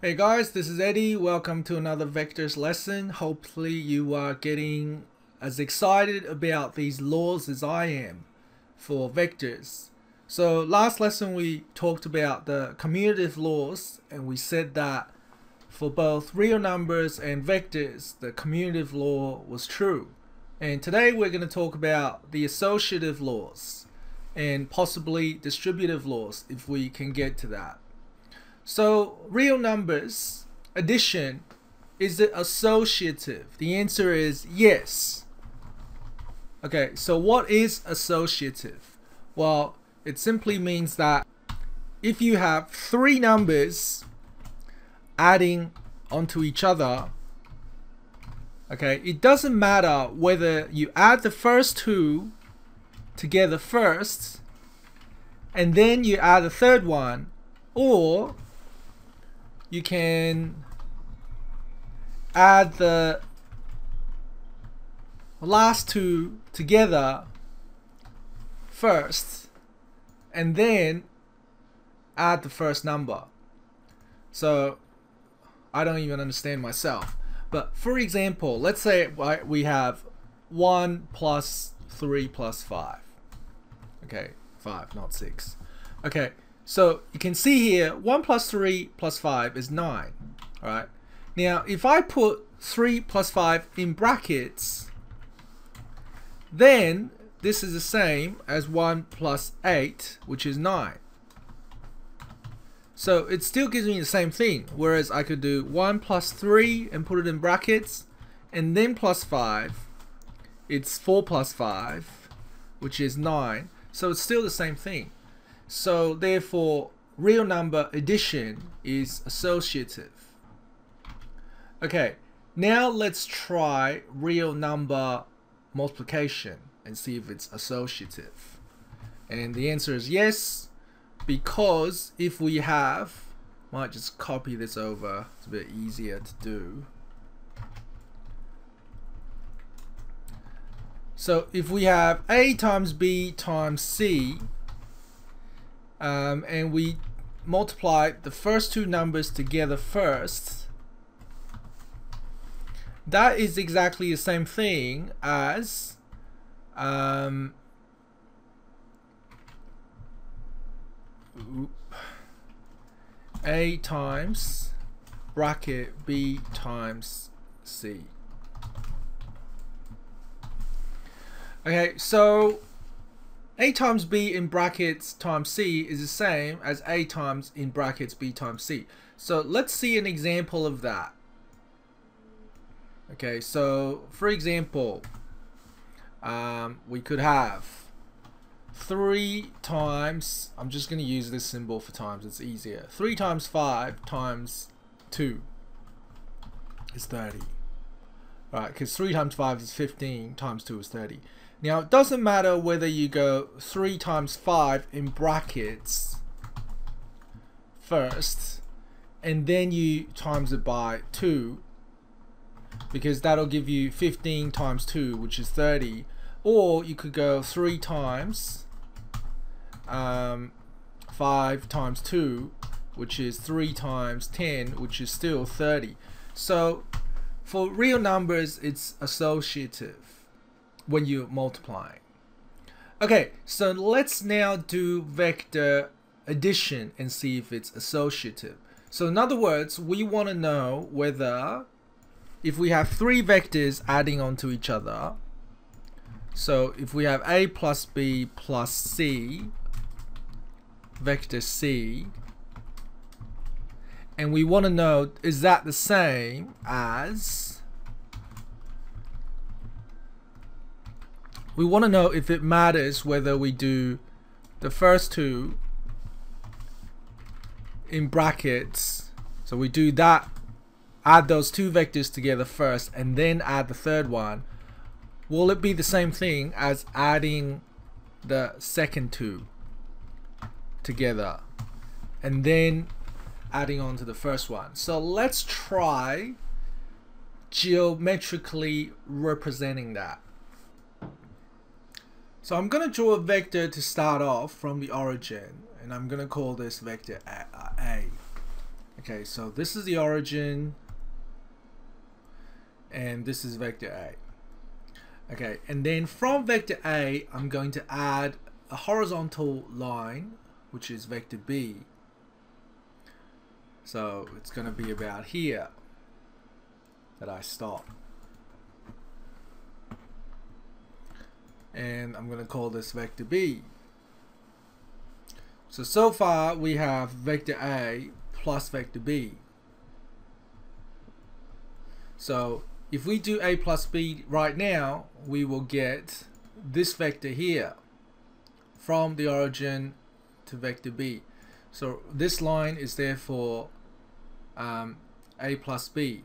Hey guys, this is Eddie. Welcome to another vectors lesson. Hopefully you are getting as excited about these laws as I am for vectors. So last lesson we talked about the commutative laws and we said that for both real numbers and vectors the commutative law was true. And today we're going to talk about the associative laws and possibly distributive laws if we can get to that. So real numbers addition is it associative? The answer is yes. Okay, so what is associative? Well, it simply means that if you have three numbers adding onto each other, okay, it doesn't matter whether you add the first two together first and then you add a third one or you can add the last two together first and then add the first number. So I don't even understand myself. But for example, let's say we have 1 plus 3 plus 5. Okay, 5, not 6. Okay, so you can see here, 1 plus 3 plus 5 is 9. Alright. Now, if I put 3 plus 5 in brackets, then this is the same as 1 plus 8, which is 9. So it still gives me the same thing, whereas I could do 1 plus 3 and put it in brackets, and then plus 5. It's 4 plus 5, which is 9. So it's still the same thing. So therefore, real number addition is associative. Okay, now let's try real number multiplication and see if it's associative. And the answer is yes, because if we have, might just copy this over, it's a bit easier to do. So if we have A times B times C, um, and we multiply the first two numbers together first, that is exactly the same thing as um, A times bracket B times C. Okay, so a times b in brackets times c is the same as a times in brackets b times c. So let's see an example of that. Okay, so for example, um, we could have 3 times, I'm just going to use this symbol for times, it's easier. 3 times 5 times 2 is 30. Right, because 3 times 5 is 15, times 2 is 30. Now, it doesn't matter whether you go 3 times 5 in brackets first, and then you times it by 2, because that'll give you 15 times 2, which is 30. Or you could go 3 times um, 5 times 2, which is 3 times 10, which is still 30. So, for real numbers, it's associative when you multiply. Okay, so let's now do vector addition and see if it's associative. So in other words, we want to know whether if we have three vectors adding onto each other, so if we have a plus b plus c, vector c, and we want to know is that the same as we want to know if it matters whether we do the first two in brackets. So we do that add those two vectors together first and then add the third one. Will it be the same thing as adding the second two together? And then adding on to the first one. So let's try geometrically representing that so I'm going to draw a vector to start off from the origin, and I'm going to call this vector A. a. Okay, so this is the origin and this is vector A. Okay, and then from vector A, I'm going to add a horizontal line, which is vector B. So it's going to be about here that I stop. And I'm going to call this vector B. So, so far we have vector A plus vector B. So if we do A plus B right now, we will get this vector here from the origin to vector B. So this line is therefore um, A plus B.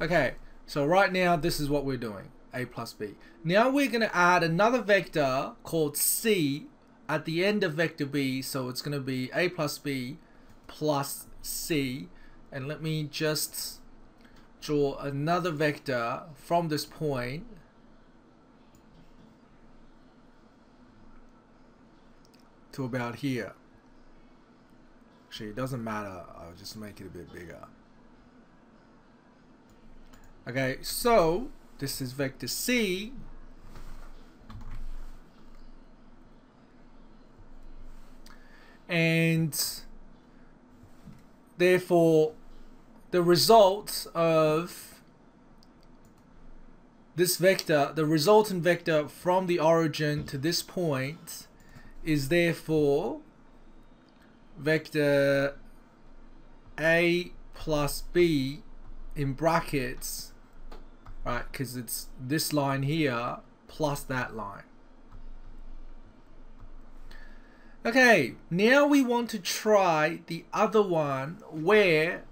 Okay, so right now this is what we're doing, A plus B. Now we're going to add another vector called C at the end of vector B, so it's going to be A plus B plus C. And let me just draw another vector from this point to about here. Actually, it doesn't matter. I'll just make it a bit bigger. Okay, so this is vector C. And therefore, the result of this vector, the resultant vector from the origin to this point is therefore vector A plus B in brackets, right? Because it's this line here plus that line. Okay, now we want to try the other one where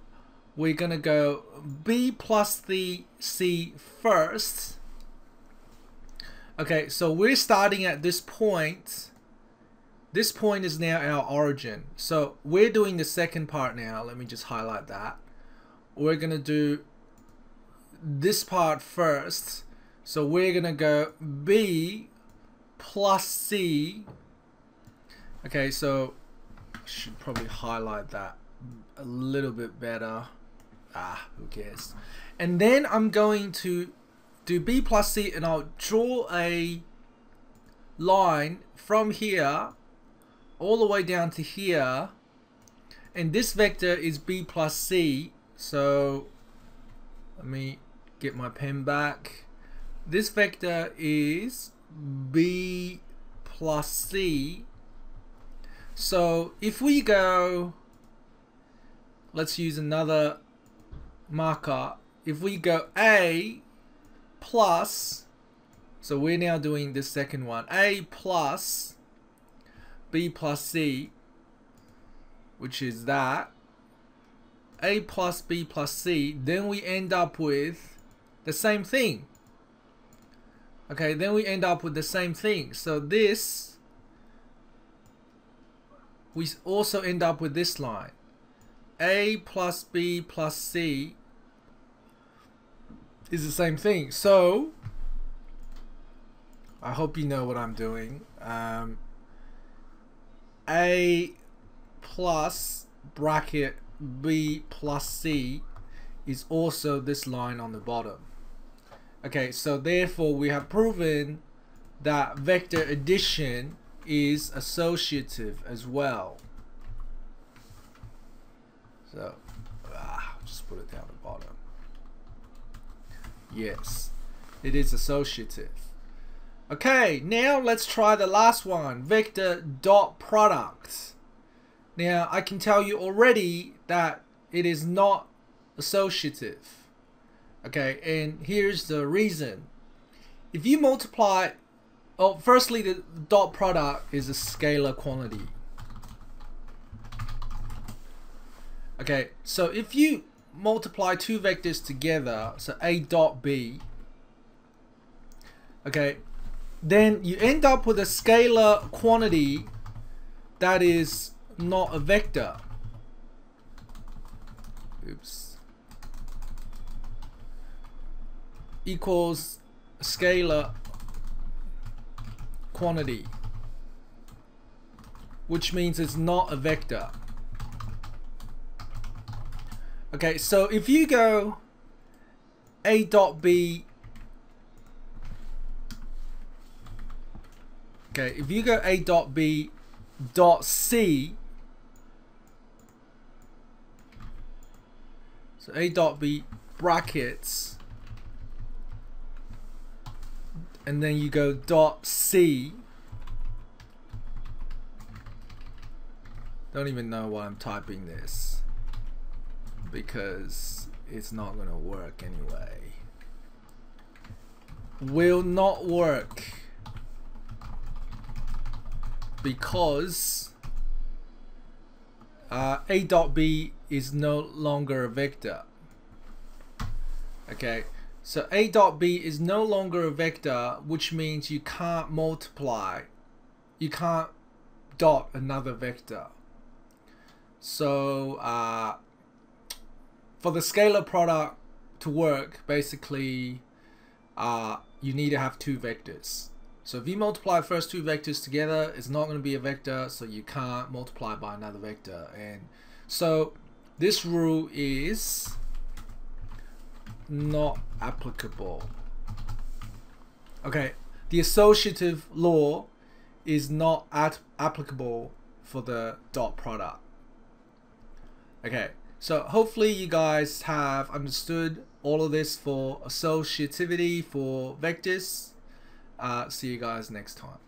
we're gonna go B plus the C first. Okay, so we're starting at this point this point is now our origin. So we're doing the second part now. Let me just highlight that. We're going to do this part first. So we're to go B plus C. Okay, so should probably highlight that a little bit better. Ah, who cares? And then I'm going to do B plus C and I'll draw a line from here all the way down to here and this vector is b plus c so let me get my pen back. This vector is b plus c. So if we go let's use another marker. If we go a plus so we're now doing the second one. A plus b plus c, which is that, a plus b plus c, then we end up with the same thing. Okay, then we end up with the same thing. So this, we also end up with this line. A plus B plus C is the same thing. So, I hope you know what I'm doing. Um, a plus bracket B plus C is also this line on the bottom. Okay, so therefore we have proven that vector addition is associative as well. So, ah, just put it down the bottom. Yes, it is associative. Okay, now let's try the last one, vector dot product. Now, I can tell you already that it is not associative. Okay, and here's the reason. If you multiply, oh, firstly, the dot product is a scalar quantity. Okay, so if you multiply two vectors together, so a dot b, okay, then you end up with a scalar quantity that is not a vector. Oops. Equals scalar quantity. which means it's not a vector. Okay, so if you go a dot b okay if you go a dot b dot c so a dot b brackets and then you go dot c. Don't even know why I'm typing this because it's not gonna work anyway. Will not work. Because uh, a dot b is no longer a vector. Okay so a dot b is no longer a vector which means you can't multiply you can't dot another vector so uh, for the scalar product to work, basically, uh, you need to have two vectors. So if you multiply first two vectors together, it's not going to be a vector, so you can't multiply by another vector. And so this rule is not applicable. Okay, the associative law is not applicable for the dot product. Okay, so hopefully you guys have understood all of this for associativity for vectors. Uh, see you guys next time.